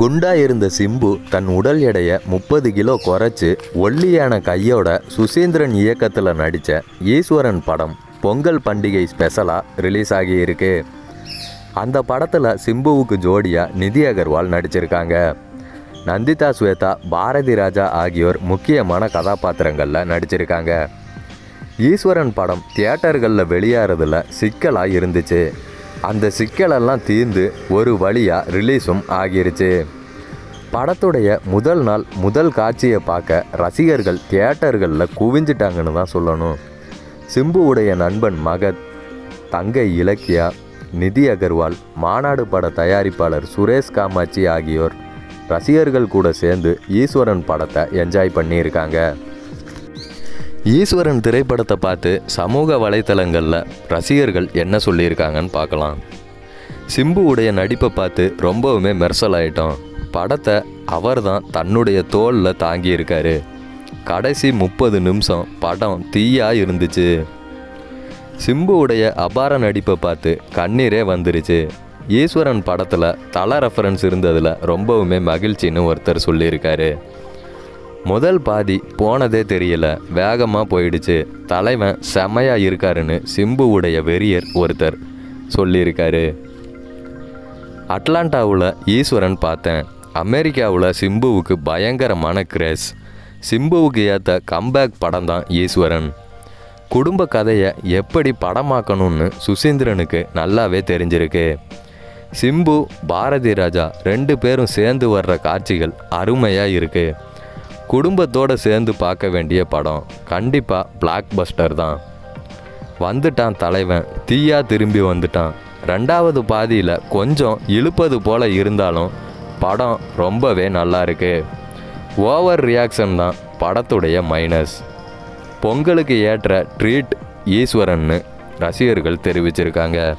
குண்டா இருந்த சிம்பு தன் உடல் எடையை முப்பது கிலோ குறைச்சு ஒல்லியான கையோட சுசீந்திரன் இயக்கத்தில் நடித்த ஈஸ்வரன் படம் பொங்கல் பண்டிகை ஸ்பெஷலாக ரிலீஸ் ஆகியிருக்கு. அந்த படத்தில் சிம்புவுக்கு ஜோடியாக நிதி அகர்வால் நடிச்சிருக்காங்க. நந்திதா ஸ்வேதா பாரதி ராஜா ஆகியோர் முக்கியமான கதாபாத்திரங்களில் நடிச்சிருக்காங்க. ஈஸ்வரன் படம் தியேட்டர்களில் வெளியாகிறதுல சிக்கலாக இருந்துச்சு. அந்த சிக்கலெல்லாம் தீர்ந்து ஒரு வழியாக ரிலீஸும் ஆகிருச்சு. படத்துடைய முதல் நாள் முதல் காட்சியை பார்க்க ரசிகர்கள் தியேட்டர்களில் குவிஞ்சிட்டாங்கன்னு தான் சொல்லணும். சிம்புவுடைய நண்பன் மகத் தங்கை இலக்கியா நிதி அகர்வால் மாநாடு பட தயாரிப்பாளர் சுரேஷ் காமாட்சி ஆகியோர் ரசிகர்கள் கூட சேர்ந்து ஈஸ்வரன் படத்தை என்ஜாய் பண்ணியிருக்காங்க. ஈஸ்வரன் திரைப்படத்தை பார்த்து சமூக வலைத்தளங்களில் ரசிகர்கள் என்ன சொல்லியிருக்காங்கன்னு பார்க்கலாம். சிம்புவுடைய நடிப்பை பார்த்து ரொம்பவுமே மெர்சல் ஆயிட்டோம். படத்தை அவர் தான் தன்னுடைய தோளில் தாங்கியிருக்காரு. கடைசி முப்பது நிமிஷம் படம் தீயாக இருந்துச்சு. சிம்புவுடைய அபார நடிப்பை பார்த்து கண்ணீரே வந்துருச்சு. ஈஸ்வரன் படத்தில் தல ரெஃபரன்ஸ் இருந்ததில் ரொம்பவுமே மகிழ்ச்சின்னு ஒருத்தர் சொல்லியிருக்காரு. முதல் பாதி போனதே தெரியல வேகமாக போயிடுச்சு. தலைவன் செமையாக இருக்காருன்னு சிம்புவுடைய வெறியர் ஒருத்தர் சொல்லியிருக்காரு. அட்லாண்டாவில் ஈஸ்வரன் பார்த்தேன். அமெரிக்காவில் சிம்புவுக்கு பயங்கரமான கிரேஸ் சிம்புவுக்கு ஏற்ற கம்பேக் படம் தான் ஈஸ்வரன். குடும்ப கதையை எப்படி படமாக்கணும்னு சுசீந்திரனுக்கு நல்லாவே தெரிஞ்சிருக்கு. சிம்பு பாரதி ராஜா ரெண்டு பேரும் சேர்ந்து வர்ற காட்சிகள் அருமையாக இருக்குது குடும்பத்தோடு சேர்ந்து பார்க்க வேண்டிய படம் கண்டிப்பாக பிளாக் பஸ்டர் தான். வந்துட்டான் தலைவன் தீயா திரும்பி வந்துட்டான். ரெண்டாவது பாதியில் கொஞ்சம் இழுப்பது போல இருந்தாலும் படம் ரொம்பவே நல்லா இருக்கு ஓவர் ரியாக்ஷன் தான் படத்துடைய மைனஸ். பொங்கலுக்கு ஏற்ற ட்ரீட் ஈஸ்வரன்னு ரசிகர்கள் தெரிவிச்சிருக்காங்க.